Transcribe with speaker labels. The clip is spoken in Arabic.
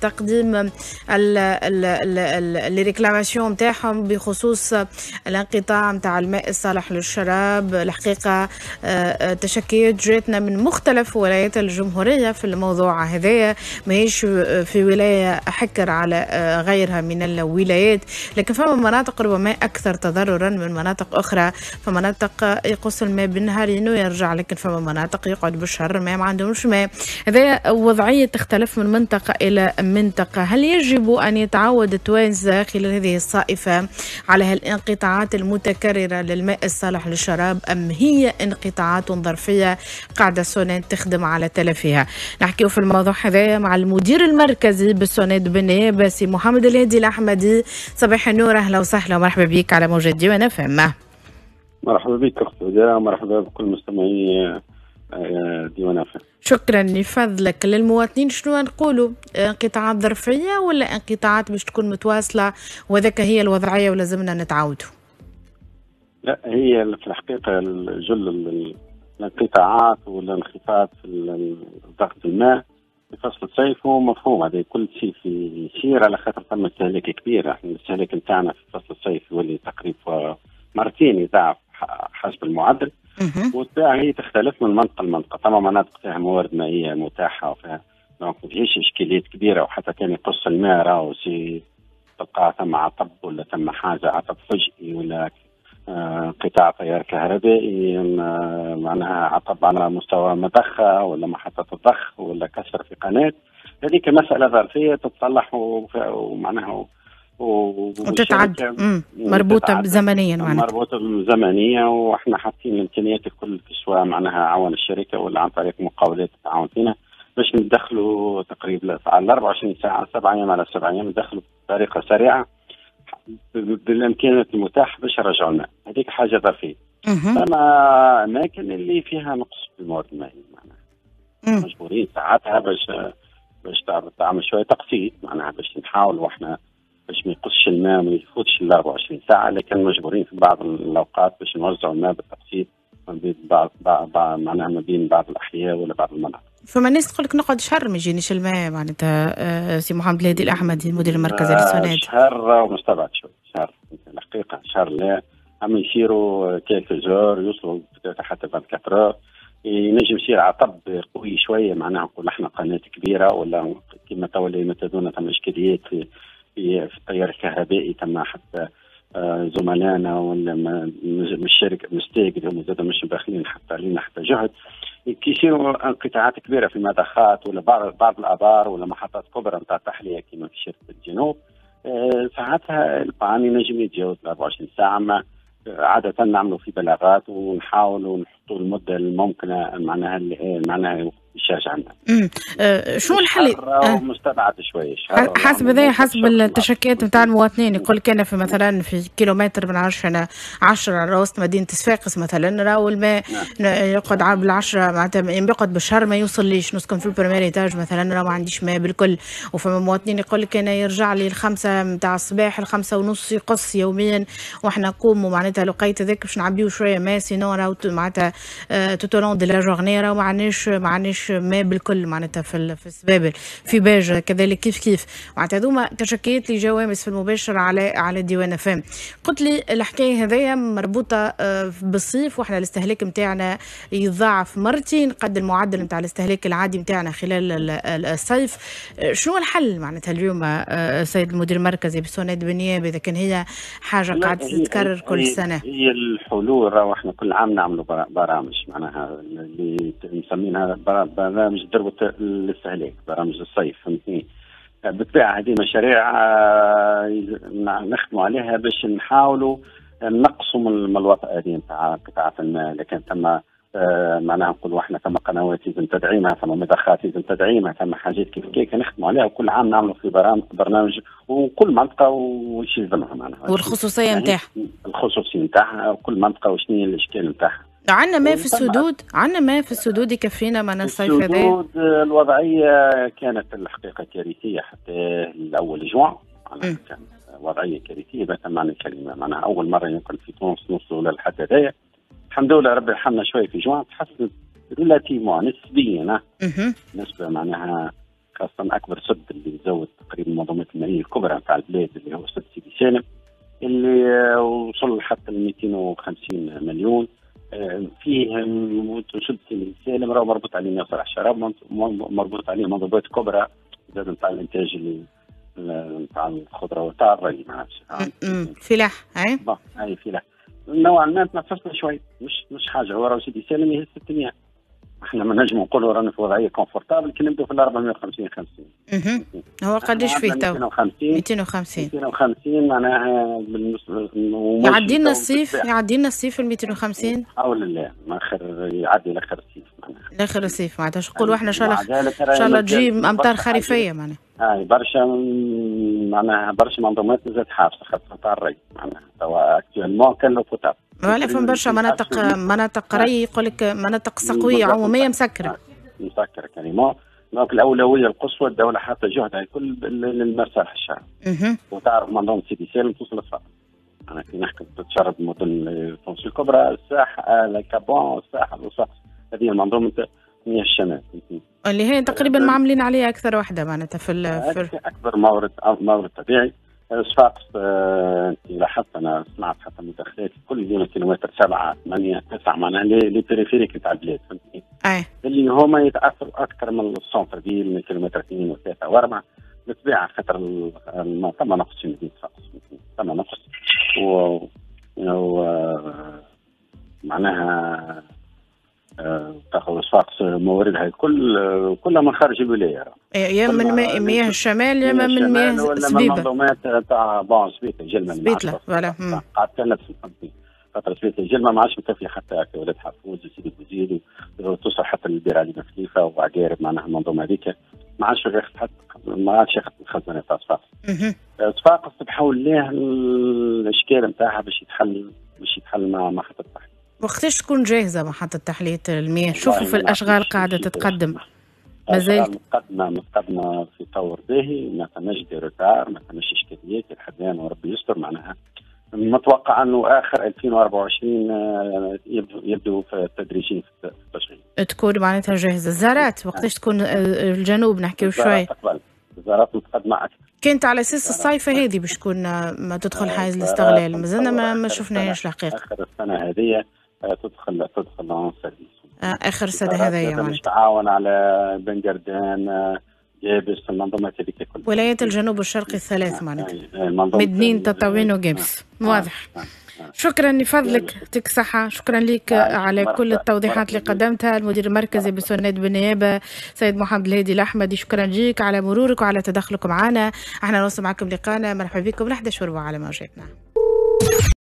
Speaker 1: تقديم الريكلاماسيون نتاعهم بخصوص الانقطاع نتاع الماء الصالح للشراب. الحقيقة آه، تشكيات جاتنا من مختلف ولايات الجمهورية في الموضوع هذايا ماهيش في ولاية حكر على آه، غيرها من الولايات لكن فما مناطق ربما أكثر تضررا من مناطق أخرى. فمناطق يقص الماء بالنهارين ويرجع لكن فما مناطق يقعد بالشهر ما, ما عندهمش ماء. هذا وضعية تختلف من منطقة إلى منطقة. هل يجب أن يتعود التوانسة خلال هذه الصائفة على هالانقطاعات المتكررة للماء الصالح للشراب أم هي انقطاعات ظرفية قاعدة سونات تخدم على تلفها؟ نحكي في الموضوع هذا مع المدير المركزي بالسونات بالنيابة سي محمد الهادي الأحمدي. صباح النور أهلا وسهلا ومرحبا بك على موجة ديوان فما
Speaker 2: مرحبا بك أخت مرحبا بكل مستمعي ديوان فهم
Speaker 1: شكرا لفضلك. للمواطنين شنو نقولوا؟ انقطاعات ظرفية ولا انقطاعات باش تكون متواصلة؟ وذاك هي الوضعية ولازمنا نتعودوا
Speaker 2: لا هي في الحقيقة جل الانقطاعات والانخفاض في ضغط الماء في فصل الصيف هو مفهوم. هذا كل شيء في يسير على خاطر ثم استهلاك كبير. إحنا الاستهلاك نتاعنا في فصل الصيف يولي تقريبا مرتين يضاعف حسب المعدل. والبيع هي تختلف من منطقة لمنطقة. ثم مناطق فيها موارد مائية متاحة وفيها donc ما فيهاش إشكاليات كبيرة وحتى كان يقص الماء راهو c'est تلقى ثم عطب ولا ثم حاجة عطب فجئي ولا آه انقطاع تيار كهربائي آه معناها عطب على مستوى مضخه ولا محطة الضخ ولا كسر في قناة. هذيك مسألة ظرفية تتصلح ومعناها
Speaker 1: وتتعد مربوطة زمنيا
Speaker 2: معناتها. مربوطة زمنيا وإحنا حاطين الامكانيات الكل سواء معناها عون الشركة ولا عن طريق مقاولات التعاون فينا باش ندخلوا تقريبا على 24 ساعة سبع أيام على سبع أيام ندخلوا بطريقة سريعة بالإمكانيات المتاحة باش نرجعوا الماء هذيك حاجة ظرفية. أما أماكن اللي فيها نقص في المواد المائية معناها مجبورين ساعاتها باش باش تعمل شوية تقسيط معناها باش نحاول وإحنا باش ما يقصش الماء وما يفوتش ال 24 ساعة لكن مجبورين في بعض الأوقات باش نوزعوا الماء بالتقسيط ما بين بعض, بعض معناها ما بين بعض الأحياء ولا بعض المناطق.
Speaker 1: فما الناس تقول لك نقعد شهر ما يجينيش الماء معناتها آه، سي محمد الهادي الأحمدي المدير المركزي
Speaker 2: آه
Speaker 1: للسونات.
Speaker 2: شهر ومستبعد شوي شهر الحقيقة شهر لا أما يصيروا كيلك زور يوصلوا حتى 24 ينجم يصير عطب قوي شوية معناها نقول إحنا قناة كبيرة ولا كما تولي متدونه ثم إشكاليات في في التيار الكهربائي تم حتى آه، زملائنا ولا من الشركة مستيق اللي هم زاد مش داخلين حتى علينا حتى جهد. كي يصيروا انقطاعات كبيرة في المضخات ولا بعض بعض الآبار ولا محطات كبرى نتاع تحلية كما في شركة الجنوب. آه، ساعتها البعاني نجم يتجاوز 24 ساعة ما عادة نعملوا في بلاغات ونحاولوا نحطوا المدة الممكنة معناها معناها الشاشه عندنا.
Speaker 1: امم أه شو الحل؟
Speaker 2: أه. مستبعد شوي
Speaker 1: حسب ذا حسب التشكيات نتاع المواطنين. يقول لك أنا في مثلا في كيلومتر من عشرة أنا 10 على وسط مدينة صفاقس مثلا راهو الماء نعم. يقعد على بالعشرة معناتها يقعد بالشهر ما يوصل ليش؟ نسكن في ال premier étage مثلا راه ما عنديش ماء بالكل. وفما مواطنين يقول لك أنا يرجع لي الخمسة نتاع الصباح الخمسة ونص يقص يوميا. وإحنا نقوموا معناتها لقيت هذاك باش نعبيو شوية ماء sinon راهو معناتها tout au long de la journée راهو ما عندناش ما عندناش ما بالكل معناتها في في السبابل في باجه كذلك كيف كيف. معناتها هذوما تشكيات لي جوامس في المباشر على على ديوان فام قلت لي الحكاية هذيا مربوطة آه، بالصيف وإحنا الاستهلاك نتاعنا يضاعف مرتين قد المعدل نتاع الاستهلاك العادي نتاعنا خلال الصيف. آه، شنو الحل معناتها اليوم السيد آه، المدير المركزي بسوناد بالنيابه إذا كان هي حاجة قاعدة تتكرر كل سنة.
Speaker 2: هي الحلول راهو إحنا كل عام نعملوا برامج. معناها اللي مسمينها برنامج ضربة الاستهلاك برامج الصيف فهمتني؟ بالطبيعة هذه مشاريع آه، نخدموا عليها باش نحاولوا نقصوا من الوطأة هذه نتاع قطاع الماء لكن ثم آه، معناها نقول إحنا ثم قنوات لازم تدعيمها ثم مضخات لازم تدعيمها ثم حاجات كيف كيف نخدموا عليها وكل عام نعملوا في برامج برنامج وكل منطقة وش يلزمها
Speaker 1: معناها. والخصوصية نتاعها.
Speaker 2: يعني الخصوصية نتاعها وكل منطقة وشنو هي الإشكال نتاعها.
Speaker 1: عندنا ما في السدود عندنا ما في السدود يكفينا من الصيف هذا.
Speaker 2: السدود الوضعية كانت الحقيقة كارثية حتى لأول جوان كانت وضعية كارثية بات معنى الكلمة معناها أول مرة يمكن في تونس نوصلوا للحد هذايا الحمد لله ربي رحمنا شوية في جوان تحسنت relativement نسبيا نسبة معناها خاصة أكبر سد اللي يزود تقريبا المنظومات المائيه الكبرى نتاع البلاد اللي هو سد سيدي سالم اللي وصل حتى ل 250 مليون. فيه سد سيدي سالم راه مربوط عليه ناصر الشراب مربوط عليه منظومات كبرى. زاد نتاع الإنتاج اللي نتاع الخضرة وتاع الري ما عادش
Speaker 1: فلاح أي؟
Speaker 2: أي فلاح. نوعا ما تنفسنا شوي. مش مش حاجة. هو راه سيدي سالم يهز 600 إحنا ما نجموا نقولوا رانا في وضعية confortable كي نبداو في ال 450 50
Speaker 1: هو قداش فيه تو؟
Speaker 2: 250
Speaker 1: 250
Speaker 2: 250 معناها
Speaker 1: يعدي لنا الصيف؟ يعدي لنا الصيف ال 250
Speaker 2: حول الله ما اخر يعدي لآخر الصيف معناها.
Speaker 1: لآخر الصيف معناتها نقولوا إحنا إن شاء الله إن شاء الله تجي أمطار خريفية معناها.
Speaker 2: اي برشا معناها برشا منظومات زاد حابسه خاصه تاع الري معناها. توا actuellement confortable
Speaker 1: ولا فما برشا مناطق مناطق ري يقول لك مناطق سقوية عمومية مسكرة.
Speaker 2: مسكرة carrément donc الأولوية القصوى الدولة حاطة جهدها الكل للمصالح الشعب. وتعرف منظومه سيدي سالم توصل الصفر أنا كي نحكي تشرب المدن تونس الكبرى الساحل كاب بون الساحل الوسط هذه المنظومه مياه الشمال.
Speaker 1: اللي هي تقريبا معاملين عليها أكثر واحدة معناتها في,
Speaker 2: في أكبر مورد مورد طبيعي. صفاقس انت لاحظت أنا سمعت حتى مداخلات كل يوم كيلومتر سبعة ثمانية تسعة معناها لي نتاع البلاد فهمتني؟ اللي هما يتأثروا أكثر من ال centre ville من كيلومتر اثنين وثلاثة وأربعة بالطبيعة خاطر ثم نقص في مدينه صفاقس ثم نقص. و, و... معناها تاخذ صفاقس مواردها الكل كلها من خارج الولاية
Speaker 1: يا من مياه الشمال يا من مياه سبيبة.
Speaker 2: منظومات تاع bon سبيطلة جلمة
Speaker 1: سبيتله voilà
Speaker 2: قعدت نفس خاطر سبيطلة جلمة ما عادش مكفية حتى ولاد حفوز وسيدي بوزيد وتوصل حتى للبير علي خليفه وعقارب معناها المنظومة هذيك. ما عادش ياخذ حتى ما عادش ياخذ الخزانة تاع صفاقس صفاقس بحول الله الاشكال نتاعها باش يتحل باش يتحل مع التحليل
Speaker 1: وقتاش تكون جاهزة محطة تحلية المياه؟ شوفوا في الأشغال قاعدة تتقدم.
Speaker 2: ما زالت متقدمة متقدمة في طور باهي ما فماش دي روتار ما فماش إشكاليات لحد الآن وربي يستر معناها. متوقع أنه آخر 2024 يبدو يبدو في التدريجين في التشغيل.
Speaker 1: تكون معناتها جاهزة. الزارات وقتاش تكون الجنوب؟ نحكيو شوي.
Speaker 2: الزارات متقدمة أكثر.
Speaker 1: كانت على أساس الصيفه هذه باش تكون ما تدخل حيز الاستغلال مازلنا ما, ما شفناهاش الحقيقة.
Speaker 2: آخر السنة هذه تدخل تدخل en service
Speaker 1: آخر السنة هذيا
Speaker 2: معناتها تعاون على بن قردان جابس المنظومات هذيك كلها.
Speaker 1: ولايات الجنوب الشرقي الثلاث معناتها. مدنين تطاوين وجابس واضح. شكرا لفضلك يعطيك الصحة شكرا لك على كل التوضيحات اللي قدمتها. المدير المركزي بسناد بالنيابة سيد محمد الهادي الأحمدي. شكرا لك على مرورك وعلى تدخلكم معنا. إحنا نواصل معكم لقانا مرحبا بكم. ل 11 على موجاتنا.